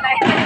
tayo.